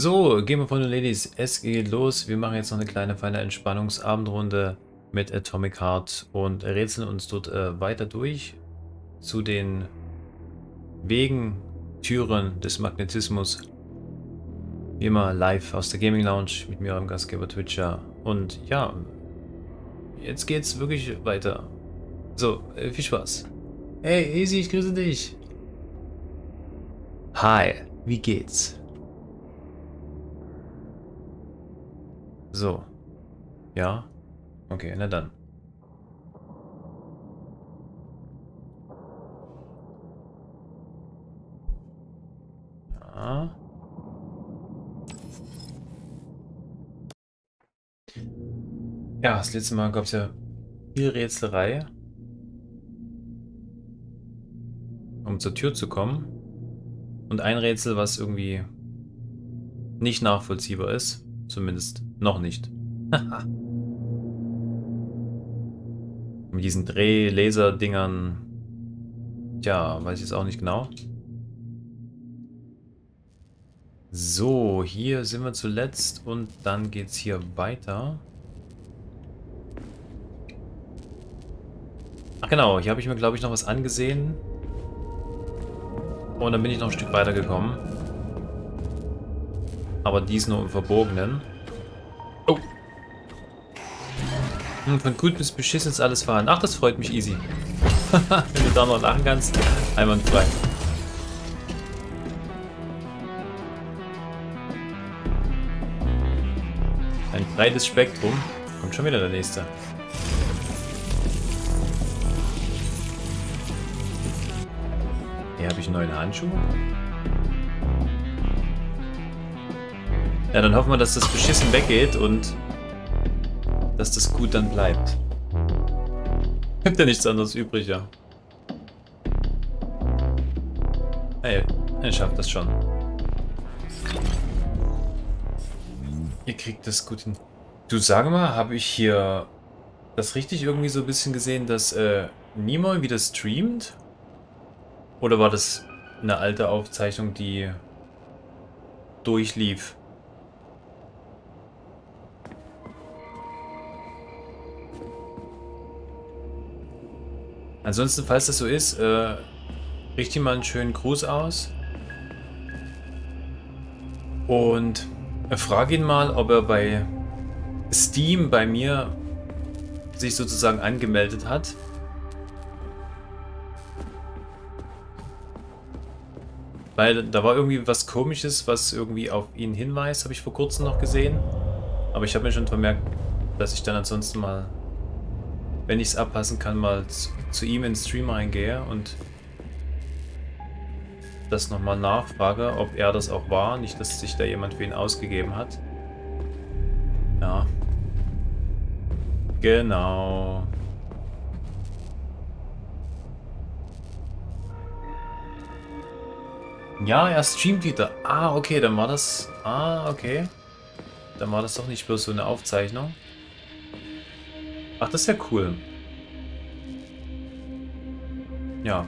So, Game of Thrones Ladies, es geht los. Wir machen jetzt noch eine kleine, feine Entspannungsabendrunde mit Atomic Heart und rätseln uns dort äh, weiter durch zu den Wegen, Türen des Magnetismus. Wie immer live aus der Gaming Lounge mit mir, eurem Gastgeber Twitcher. Und ja, jetzt geht's wirklich weiter. So, äh, viel Spaß. Hey, Easy, ich grüße dich. Hi, wie geht's? So. Ja? Okay, na dann. Ja. Ja, das letzte Mal gab es ja viel Rätselei. Um zur Tür zu kommen. Und ein Rätsel, was irgendwie nicht nachvollziehbar ist. Zumindest noch nicht. Mit diesen Dreh-Laser-Dingern. Tja, weiß ich jetzt auch nicht genau. So, hier sind wir zuletzt und dann geht's hier weiter. Ach genau, hier habe ich mir glaube ich noch was angesehen. Und dann bin ich noch ein Stück weiter gekommen. Aber dies nur im Verborgenen. Oh. Hm, von gut bis beschissen ist alles fahren. Ach, das freut mich easy. Wenn du da noch lachen kannst, einwandfrei. Ein breites Spektrum. Kommt schon wieder der nächste. Hier habe ich einen neuen Handschuh. Ja, dann hoffen wir, dass das beschissen weggeht und dass das gut dann bleibt. Gibt ja nichts anderes übrig, ja. Ey, er schafft das schon. Ihr kriegt das gut hin. Du sag mal, habe ich hier das richtig irgendwie so ein bisschen gesehen, dass äh, Nimoy wieder streamt? Oder war das eine alte Aufzeichnung, die durchlief? Ansonsten, falls das so ist, äh, richte mal einen schönen Gruß aus. Und frage ihn mal, ob er bei Steam bei mir sich sozusagen angemeldet hat. Weil da war irgendwie was komisches, was irgendwie auf ihn hinweist, habe ich vor kurzem noch gesehen. Aber ich habe mir schon vermerkt, dass ich dann ansonsten mal wenn ich es abpassen kann, mal zu, zu ihm ins Stream reingehe und das nochmal nachfrage, ob er das auch war. Nicht, dass sich da jemand für ihn ausgegeben hat. Ja. Genau. Ja, er streamt wieder. Ah, okay, dann war das... Ah, okay. Dann war das doch nicht bloß so eine Aufzeichnung. Ach, das ist ja cool. Ja,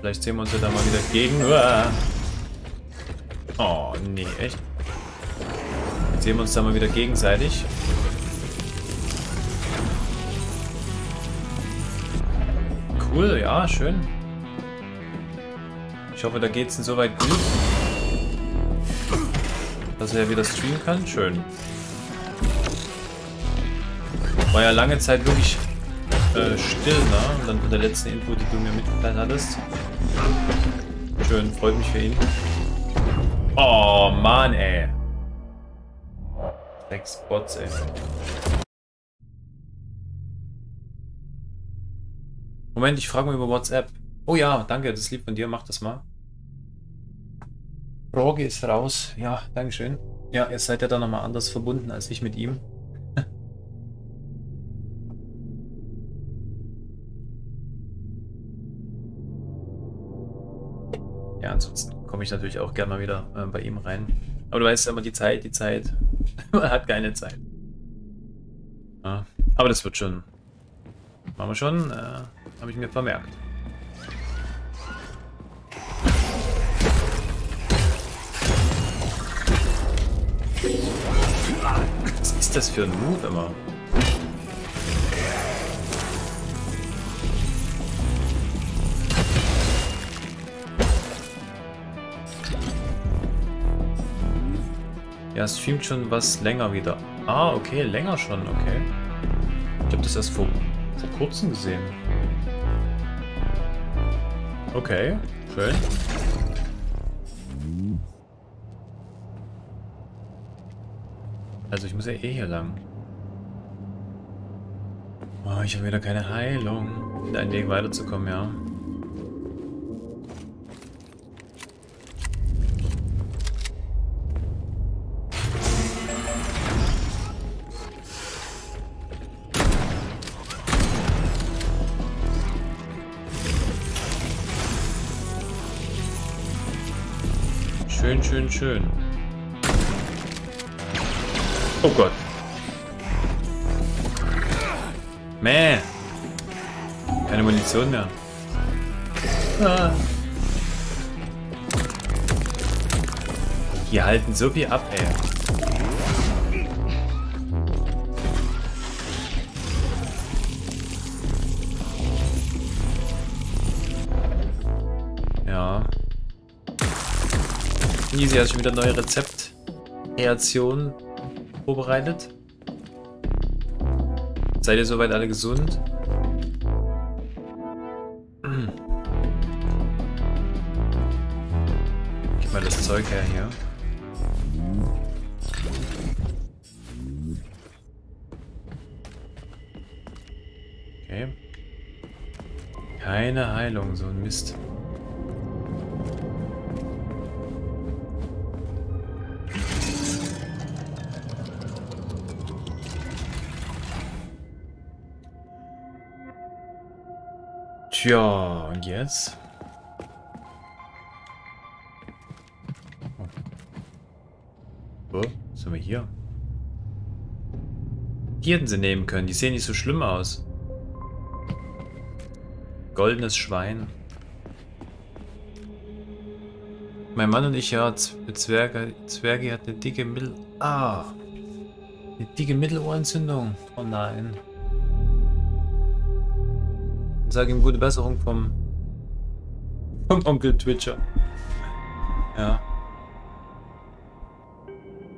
vielleicht sehen wir uns ja da mal wieder gegen. Oh, nee, echt? Jetzt sehen wir uns da mal wieder gegenseitig. Cool, ja, schön. Ich hoffe, da geht es insoweit gut. Dass er wieder streamen kann. Schön. War ja lange Zeit wirklich äh, still, ne? Und dann von der letzten Info, die du mir mitgeteilt hattest. Schön, freut mich für ihn. Oh, Mann, ey. Sechs Bots, ey. Moment, ich frage mal über WhatsApp. Oh ja, danke, das ist lieb von dir, mach das mal. Frage ist raus. Ja, dankeschön. Ja, ihr seid ja dann nochmal anders verbunden als ich mit ihm. Ansonsten komme ich natürlich auch gerne mal wieder äh, bei ihm rein. Aber du weißt immer, die Zeit, die Zeit. Man hat keine Zeit. Ja, aber das wird schon. Machen wir schon. Äh, Habe ich mir vermerkt. ist das für ein Move immer? Ja, streamt schon was länger wieder. Ah, okay, länger schon, okay. Ich habe das erst vor, vor kurzem gesehen. Okay, schön. Also ich muss ja eh hier lang. Oh, ich habe wieder keine Heilung. Ein Weg weiterzukommen, ja. Schön. Oh Gott. Mäh. Keine Munition mehr. Ah. Die halten so viel ab, ey. Easy hat schon wieder neue Rezeptkreationen vorbereitet. Seid ihr soweit alle gesund? Gib mal das Zeug her hier. Okay. Keine Heilung, so ein Mist. Tja, und jetzt? Oh, was haben wir hier? Die hätten sie nehmen können. Die sehen nicht so schlimm aus. Goldenes Schwein. Mein Mann und ich, ja, Zwerge, Zwerge hat eine dicke Mittel... Ah! Eine dicke Mittelohrentzündung. Oh nein. Und sage ihm gute Besserung vom, vom Onkel Twitcher. Ja.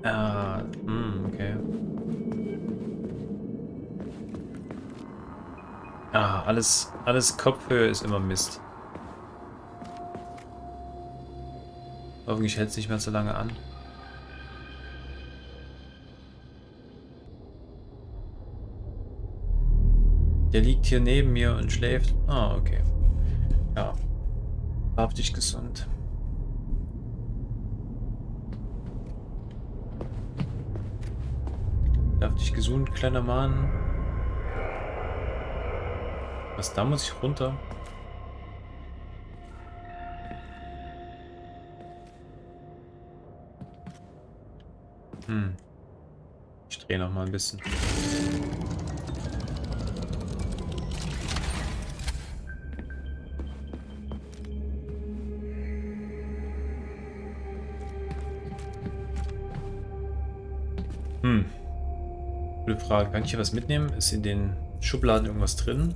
Ja, hm, okay. Ah, alles, alles Kopfhöhe ist immer Mist. Hoffentlich hält es nicht mehr so lange an. Der liegt hier neben mir und schläft. Ah, okay. Ja. Wahrhaftig gesund. Darf dich gesund, kleiner Mann. Was, da muss ich runter? Hm. Ich drehe noch mal ein bisschen. Gute Frage. Kann ich hier was mitnehmen? Ist in den Schubladen irgendwas drin?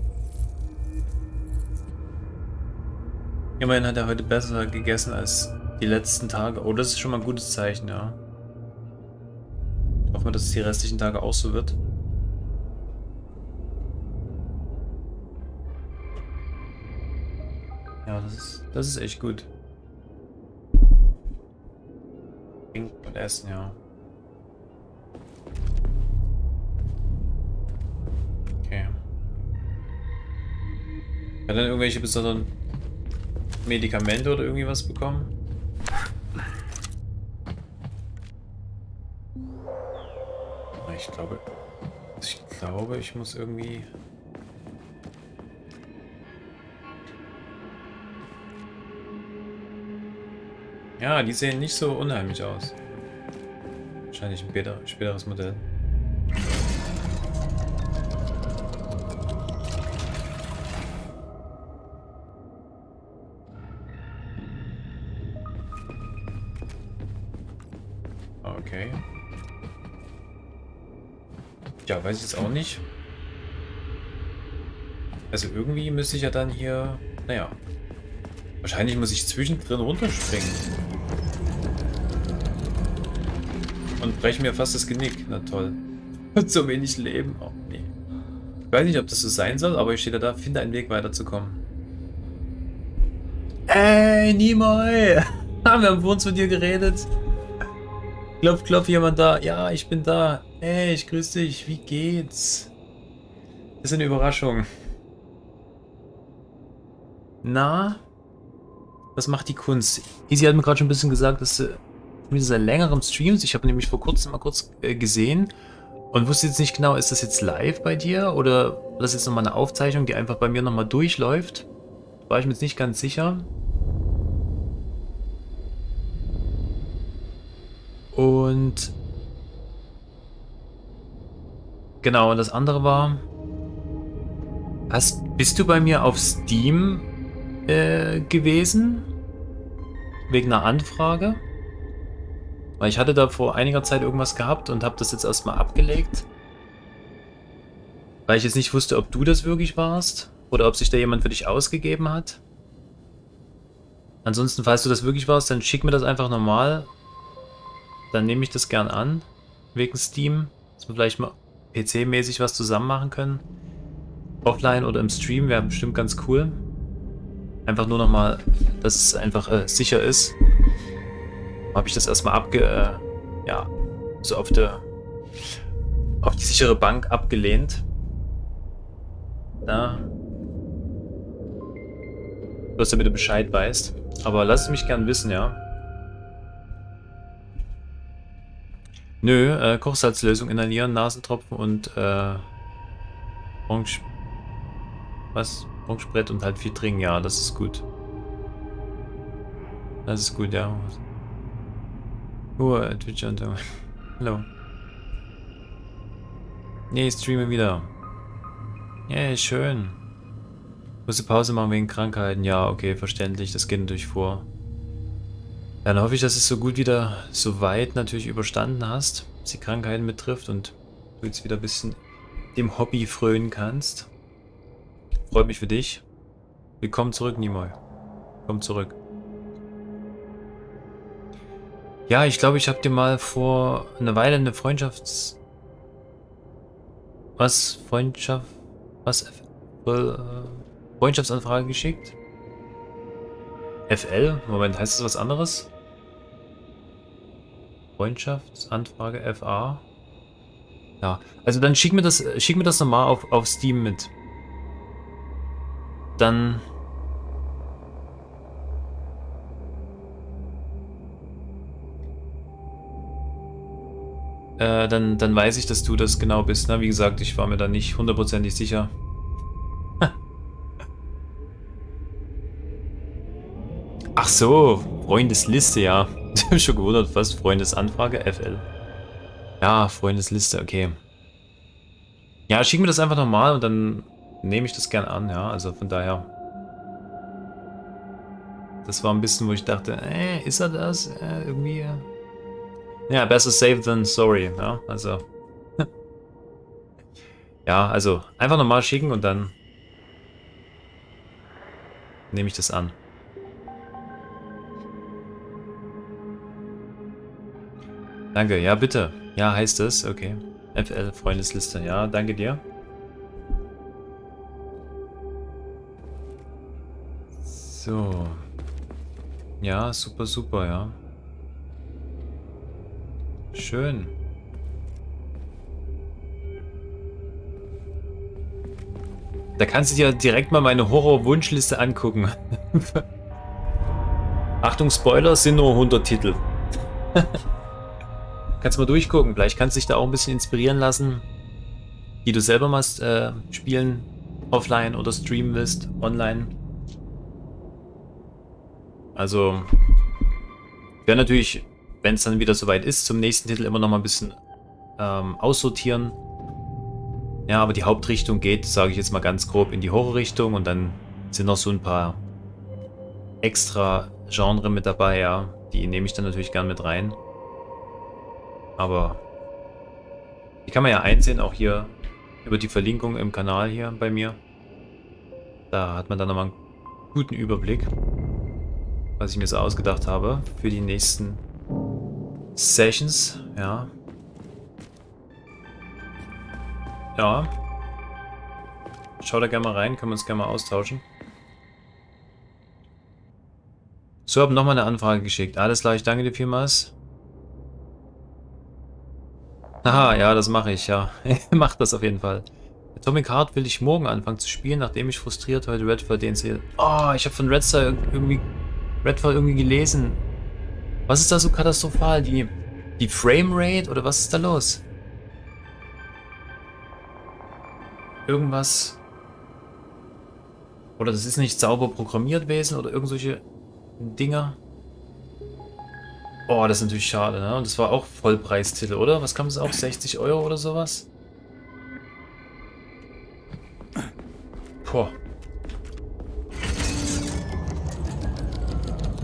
Immerhin hat er heute besser gegessen als die letzten Tage. Oh, das ist schon mal ein gutes Zeichen, ja. Hoffen wir, dass es die restlichen Tage auch so wird. Ja, das ist, das ist echt gut. Trinken und essen, ja. Hat er irgendwelche besonderen Medikamente oder irgendwie was bekommen? Ich glaube, ich glaube, ich muss irgendwie... Ja, die sehen nicht so unheimlich aus. Wahrscheinlich ein späteres Modell. Weiß ich jetzt auch nicht. Also irgendwie müsste ich ja dann hier... Naja. Wahrscheinlich muss ich zwischendrin runterspringen. Und breche mir fast das Genick. Na toll. so wenig Leben. Oh, nee. Ich weiß nicht, ob das so sein soll, aber ich stehe da, finde einen Weg weiterzukommen. Ey, Nimoy! Wir haben vor uns mit dir geredet. Klopf, klopf, jemand da. Ja, ich bin da. Hey, ich grüße dich. Wie geht's? Das ist eine Überraschung. Na? Was macht die Kunst? Easy hat mir gerade schon ein bisschen gesagt, dass sie mit dieser längeren Streams, ich habe nämlich vor kurzem mal kurz äh, gesehen und wusste jetzt nicht genau, ist das jetzt live bei dir oder das jetzt nochmal eine Aufzeichnung, die einfach bei mir nochmal durchläuft? War ich mir jetzt nicht ganz sicher. Und genau, und das andere war, hast, bist du bei mir auf Steam äh, gewesen? Wegen einer Anfrage? Weil ich hatte da vor einiger Zeit irgendwas gehabt und habe das jetzt erstmal abgelegt. Weil ich jetzt nicht wusste, ob du das wirklich warst oder ob sich da jemand für dich ausgegeben hat. Ansonsten, falls du das wirklich warst, dann schick mir das einfach normal dann nehme ich das gern an, wegen Steam, dass wir vielleicht mal PC-mäßig was zusammen machen können. Offline oder im Stream wäre bestimmt ganz cool. Einfach nur nochmal, dass es einfach äh, sicher ist. Habe ich das erstmal abge... Äh, ja, so auf der... auf die sichere Bank abgelehnt. Da. Bloß damit du Bescheid weißt. Aber lass es mich gern wissen, ja. Nö, äh, Kochsalzlösung inhalieren, Nasentropfen und äh, Orange... Was? Orangebrett und halt viel trinken, ja, das ist gut. Das ist gut, ja. Oh, Twitch und... Hallo. Nee, ich streame wieder. Yeah, schön. Musste Pause machen wegen Krankheiten. Ja, okay, verständlich. Das geht natürlich vor. Dann hoffe ich, dass es so gut wieder so weit natürlich überstanden hast, was die Krankheiten betrifft und du jetzt wieder ein bisschen dem Hobby frönen kannst. Freut mich für dich. Willkommen zurück, Nimoy. Komm zurück. Ja, ich glaube, ich habe dir mal vor einer Weile eine Freundschafts... Was? Freundschaft... Was? Äh, Freundschaftsanfrage geschickt? FL? Moment, heißt das was anderes? Freundschaftsanfrage FA. Ja, also dann schick mir das, schick mir das nochmal auf, auf Steam mit. Dann... Äh, dann, dann weiß ich, dass du das genau bist. Ne? Wie gesagt, ich war mir da nicht hundertprozentig sicher. Ach so, Freundesliste, ja. Ich habe schon gewundert, was? Freundesanfrage? FL. Ja, Freundesliste, okay. Ja, schick mir das einfach nochmal und dann nehme ich das gern an, ja. Also von daher. Das war ein bisschen, wo ich dachte, äh, ist er das? Äh, irgendwie. Äh. Ja, besser safe than sorry, ja. Also. ja, also einfach nochmal schicken und dann nehme ich das an. Danke, ja bitte. Ja, heißt es, okay. FL Freundesliste, ja, danke dir. So. Ja, super, super, ja. Schön. Da kannst du dir direkt mal meine Horror-Wunschliste angucken. Achtung, Spoiler, sind nur 100 Titel. Kannst mal durchgucken. Vielleicht kannst du dich da auch ein bisschen inspirieren lassen, die du selber mal äh, spielen, offline oder streamen willst, online. Also, wäre natürlich, wenn es dann wieder soweit ist, zum nächsten Titel immer noch mal ein bisschen ähm, aussortieren. Ja, aber die Hauptrichtung geht, sage ich jetzt mal ganz grob, in die Horrorrichtung und dann sind noch so ein paar extra Genre mit dabei, ja. Die nehme ich dann natürlich gern mit rein. Aber Die kann man ja einsehen, auch hier über die Verlinkung im Kanal hier bei mir. Da hat man dann nochmal einen guten Überblick, was ich mir so ausgedacht habe für die nächsten Sessions. Ja. Ja. Schau da gerne mal rein, können wir uns gerne mal austauschen. So, habe nochmal eine Anfrage geschickt. Alles klar, ich danke dir vielmals. Aha, ja, das mache ich, ja. Mach das auf jeden Fall. Atomic Heart will ich morgen anfangen zu spielen, nachdem ich frustriert heute Redfall den sehe. Oh, ich habe von Redfall irgendwie, Redfall irgendwie gelesen. Was ist da so katastrophal? Die, die Framerate oder was ist da los? Irgendwas... Oder das ist nicht sauber programmiert gewesen oder irgendwelche Dinger. Oh, das ist natürlich schade, ne? Und das war auch Vollpreistitel, oder? Was kam es auch? 60 Euro oder sowas? Boah.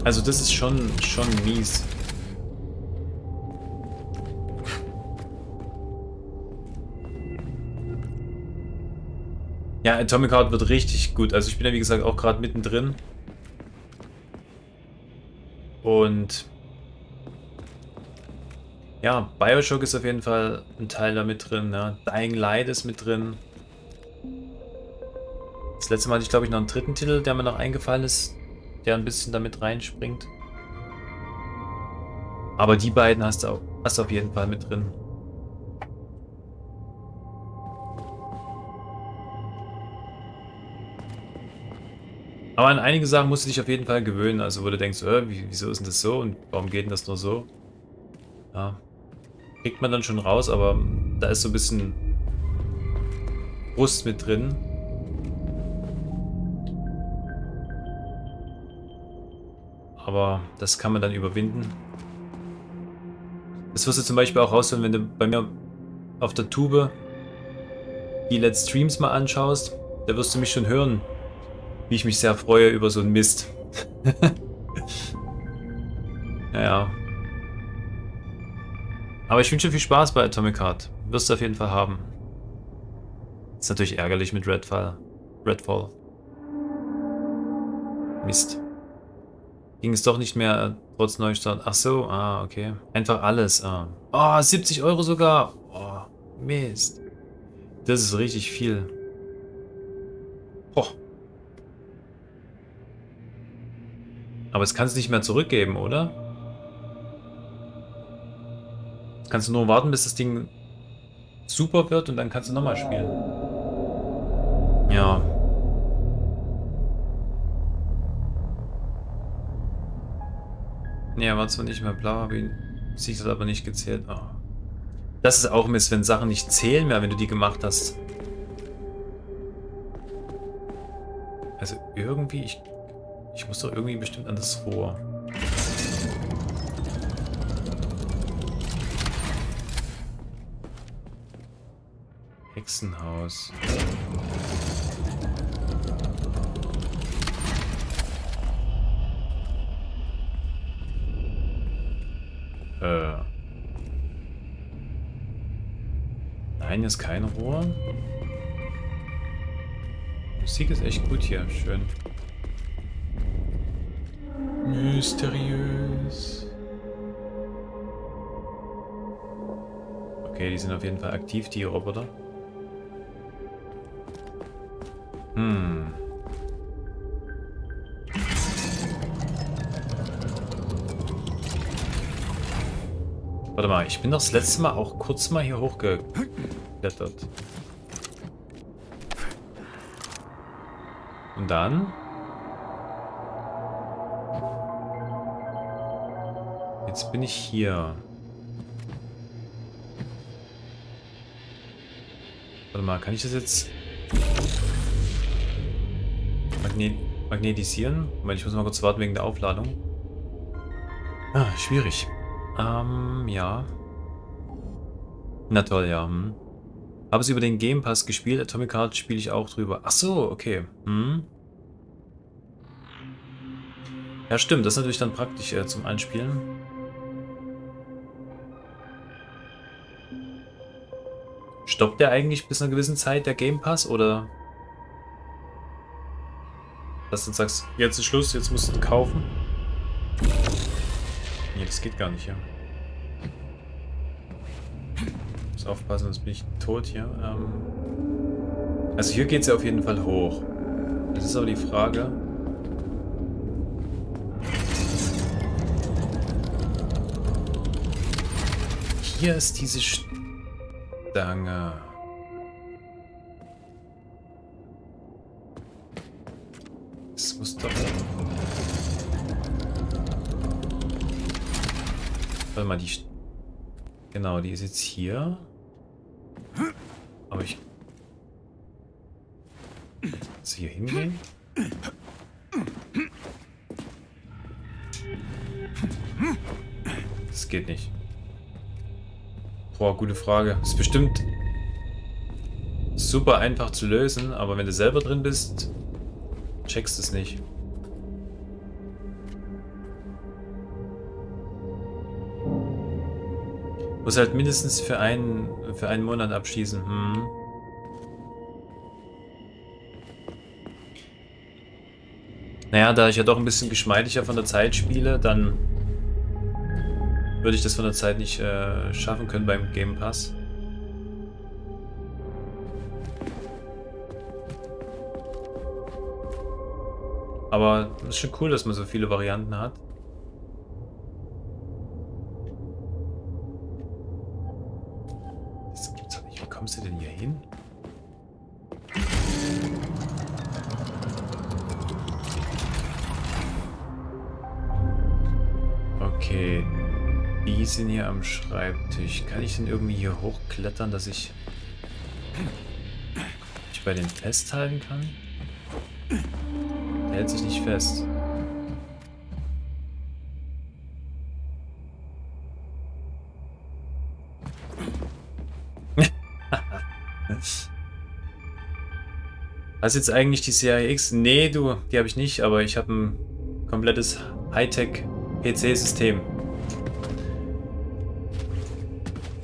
Also das ist schon, schon mies. Ja, Atomic Heart wird richtig gut. Also ich bin ja wie gesagt auch gerade mittendrin. Und ja, Bioshock ist auf jeden Fall ein Teil da mit drin. Ja. Dying Light ist mit drin. Das letzte Mal hatte ich glaube ich noch einen dritten Titel, der mir noch eingefallen ist, der ein bisschen damit reinspringt. Aber die beiden hast du, auch, hast du auf jeden Fall mit drin. Aber an einige Sachen musst du dich auf jeden Fall gewöhnen. Also wo du denkst, äh, wieso ist denn das so und warum geht denn das nur so? Ja. Kriegt man dann schon raus, aber da ist so ein bisschen Brust mit drin. Aber das kann man dann überwinden. Das wirst du zum Beispiel auch rausholen, wenn du bei mir auf der Tube die Let's Streams mal anschaust. Da wirst du mich schon hören, wie ich mich sehr freue über so einen Mist. naja. Aber ich wünsche viel Spaß bei Atomic Heart. Wirst du auf jeden Fall haben. Ist natürlich ärgerlich mit Redfall. Redfall. Mist. Ging es doch nicht mehr äh, trotz Neustart. Ach so, ah, okay. Einfach alles. Ah. Oh, 70 Euro sogar. Oh, Mist. Das ist richtig viel. Boah. Aber es kannst du nicht mehr zurückgeben, oder? Kannst du nur warten, bis das Ding super wird und dann kannst du nochmal spielen. Ja. Ja, war zwar nicht mehr blau, wie sich das aber nicht gezählt. Oh. Das ist auch Mist, wenn Sachen nicht zählen mehr, wenn du die gemacht hast. Also irgendwie, ich ich muss doch irgendwie bestimmt an das Rohr. Hexenhaus. Äh. Nein, ist kein Rohr. Musik ist echt gut hier, schön. Mysteriös. Okay, die sind auf jeden Fall aktiv, die Roboter. Hm. Warte mal, ich bin doch das letzte Mal auch kurz mal hier hochgeklettert. Und dann? Jetzt bin ich hier. Warte mal, kann ich das jetzt Magne magnetisieren? Moment, ich muss mal kurz warten wegen der Aufladung. Ah, schwierig. Ähm, ja. Na toll, ja. Hm. Habe es über den Game Pass gespielt. Atomic Heart spiele ich auch drüber. Ach so, okay. Hm. Ja, stimmt. Das ist natürlich dann praktisch äh, zum Einspielen. Stoppt der eigentlich bis einer gewissen Zeit, der Game Pass, oder? Dass du sagst, jetzt ist Schluss, jetzt musst du kaufen? Nee, das geht gar nicht, ja. Muss aufpassen, sonst bin ich tot hier. Ähm also hier geht es ja auf jeden Fall hoch. Das ist aber die Frage. Hier ist diese Stange. Warte mal, die... Genau, die ist jetzt hier. Aber ich... Jetzt hier hingehen? Das geht nicht. Boah, gute Frage. Ist bestimmt super einfach zu lösen, aber wenn du selber drin bist, checkst du es nicht. Muss halt mindestens für einen, für einen Monat abschießen. Hm. Naja, da ich ja doch ein bisschen geschmeidiger von der Zeit spiele, dann würde ich das von der Zeit nicht äh, schaffen können beim Game Pass. Aber es ist schon cool, dass man so viele Varianten hat. Das gibt's doch nicht. Wie kommst du denn hier hin? Okay. Die sind hier am Schreibtisch. Kann ich denn irgendwie hier hochklettern, dass ich mich bei den festhalten kann? Der hält sich nicht fest. Hast jetzt eigentlich die CIX? Nee, du, die habe ich nicht, aber ich habe ein komplettes Hightech-PC-System.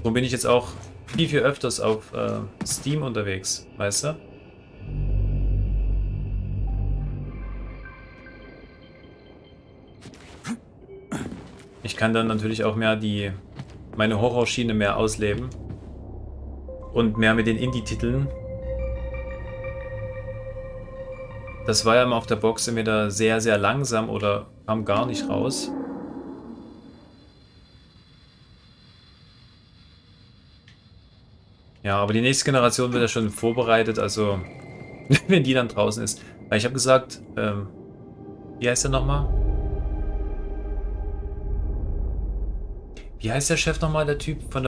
So bin ich jetzt auch viel, viel öfters auf äh, Steam unterwegs, weißt du? Ich kann dann natürlich auch mehr die meine Horrorschiene mehr ausleben. Und mehr mit den Indie-Titeln. Das war ja immer auf der Box entweder sehr, sehr langsam oder kam gar nicht raus. Ja, aber die nächste Generation wird ja schon vorbereitet, also wenn die dann draußen ist. Weil ich habe gesagt, ähm, wie heißt der nochmal? Wie heißt der Chef nochmal, der Typ von